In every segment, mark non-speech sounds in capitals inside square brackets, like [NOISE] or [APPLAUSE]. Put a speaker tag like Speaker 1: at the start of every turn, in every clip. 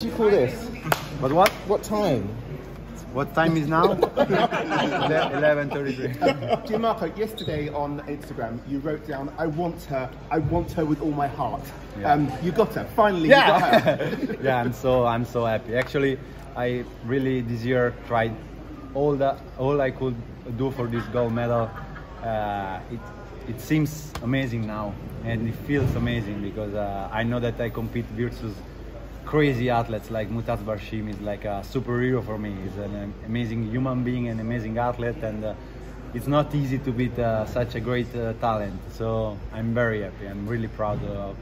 Speaker 1: you call this?
Speaker 2: But what?
Speaker 1: What time?
Speaker 2: What time is now? [LAUGHS] 11.33.
Speaker 1: Dear Marco, yesterday on Instagram, you wrote down, I want her, I want her with all my heart.
Speaker 2: Yeah.
Speaker 1: Um, you got her, finally you got
Speaker 2: Yeah.
Speaker 1: her. [LAUGHS]
Speaker 2: yeah, I'm so I'm so happy. Actually, I really this year tried all that all I could do for this gold medal. Uh, it it seems amazing now, and it feels amazing because uh, I know that I compete versus crazy athletes like Mutaz Barshim is like a superhero for me. He's an amazing human being, an amazing athlete, and uh, it's not easy to beat uh, such a great uh, talent. So I'm very happy. I'm really proud of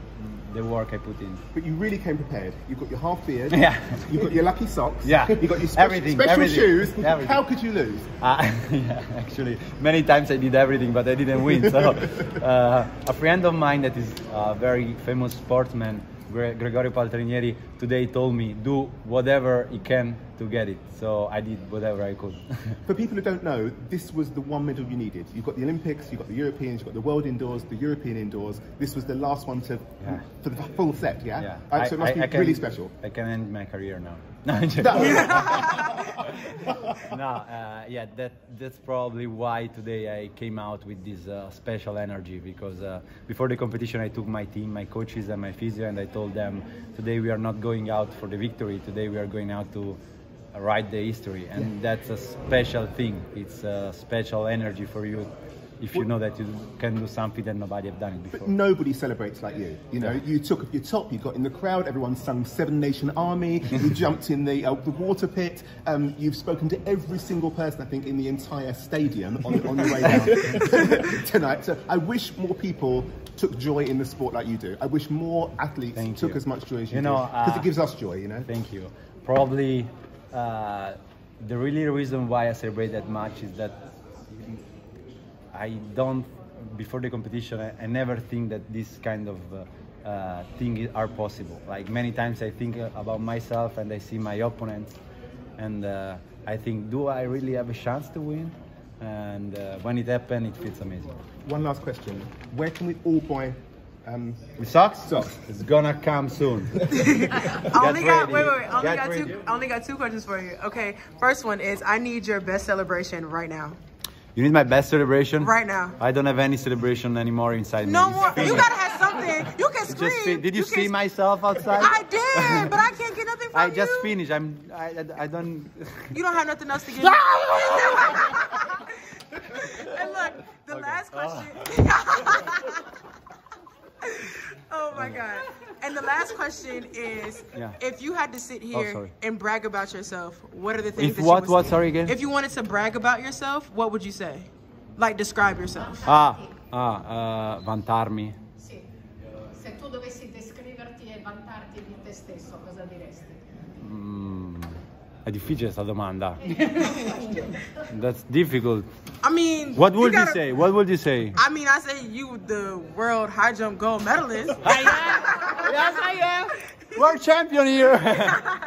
Speaker 2: the work I put in.
Speaker 1: But you really came prepared. You've got your half beard.
Speaker 2: Yeah.
Speaker 1: You've got your lucky socks.
Speaker 2: Yeah.
Speaker 1: You've got your special,
Speaker 2: Everything,
Speaker 1: special
Speaker 2: everything,
Speaker 1: shoes.
Speaker 2: everything.
Speaker 1: How could you lose?
Speaker 2: Uh, [LAUGHS] yeah, actually, many times I did everything, but I didn't win. So, [LAUGHS] uh, a friend of mine that is a very famous sportsman, Gregorio Paltrinieri, today told me do whatever he can to get it. So I did whatever I could. [LAUGHS]
Speaker 1: For people who don't know, this was the one medal you needed. You've got the Olympics, you've got the Europeans, you've got the World Indoors, the European Indoors. This was the last one to
Speaker 2: Yeah.
Speaker 1: for the full set, yeah?
Speaker 2: yeah,
Speaker 1: Uh, so it must be
Speaker 2: can-
Speaker 1: really special.
Speaker 2: I can end my career now. No, I'm joking. [LAUGHS] no, uh, yeah, that that's probably why today I came out with this uh, special energy because uh, before the competition I took my team, my coaches, and my physio, and I told them today we are not going out for the victory. Today we are going out to uh, write the history, and that's a special thing. It's a special energy for you if you know that you can do something that nobody have done it before.
Speaker 1: But nobody celebrates like you. You know, you took up your top, you got in the crowd, everyone sung Seven Nation Army, [LAUGHS] you jumped in the, uh, the water pit, um, you've spoken to every single person, I think, in the entire stadium on, on your way down [LAUGHS] tonight. So I wish more people took joy in the sport like you do. I wish more athletes
Speaker 2: Thank
Speaker 1: took
Speaker 2: you.
Speaker 1: as much joy as you,
Speaker 2: You know,
Speaker 1: do. Because
Speaker 2: uh,
Speaker 1: it gives us joy, you know?
Speaker 2: Thank you. Probably uh, the really reason why I celebrate that much is that I don't, before the competition, I, I never think that this kind of uh, uh, thing are possible. Like many times I think uh, about myself and I see my opponents and uh, I think, do I really have a chance to win? And uh, when it happens, it feels amazing.
Speaker 1: One last question. Where can we all buy um,
Speaker 2: The socks?
Speaker 1: Socks.
Speaker 2: It's gonna come soon.
Speaker 3: I [LAUGHS] [LAUGHS] only got
Speaker 2: ready.
Speaker 3: wait, wait, wait. I only
Speaker 2: Get
Speaker 3: got two. I only got two questions for you. Okay, first one is I need your best celebration right now.
Speaker 2: You need my best celebration?
Speaker 3: Right now.
Speaker 2: I don't have any celebration anymore inside
Speaker 3: No
Speaker 2: me.
Speaker 3: No more. You gotta have something. You can scream.
Speaker 2: just did you, see
Speaker 3: can-
Speaker 2: myself outside?
Speaker 3: I did, but I can't get nothing from you. [LAUGHS]
Speaker 2: I just
Speaker 3: you.
Speaker 2: finished. I'm. I, I, I don't. [LAUGHS]
Speaker 3: You don't have nothing else to give. [LAUGHS] and look, the last oh. question. oh [LAUGHS] my god! And the last question is,
Speaker 2: Yeah.
Speaker 3: if you had to sit here
Speaker 2: sorry.
Speaker 3: and brag about yourself, what are the things?
Speaker 2: If
Speaker 3: that
Speaker 2: what?
Speaker 3: You would
Speaker 2: What?
Speaker 3: say?
Speaker 2: Sorry again.
Speaker 3: If you wanted to brag about yourself, what would you say? Like describe yourself.
Speaker 2: ah, ah, uh, vantarmi.
Speaker 4: Sì. Se tu dovessi descriverti e vantarti di te stesso, cosa diresti?
Speaker 2: Mm, è difficile sta domanda. [LAUGHS] That's difficult.
Speaker 3: I mean,
Speaker 2: What would you,
Speaker 3: gotta-
Speaker 2: say? What would you say?
Speaker 3: I mean, I say you the world high jump gold medalist.
Speaker 2: I am. yes, I am. World champion here. [LAUGHS]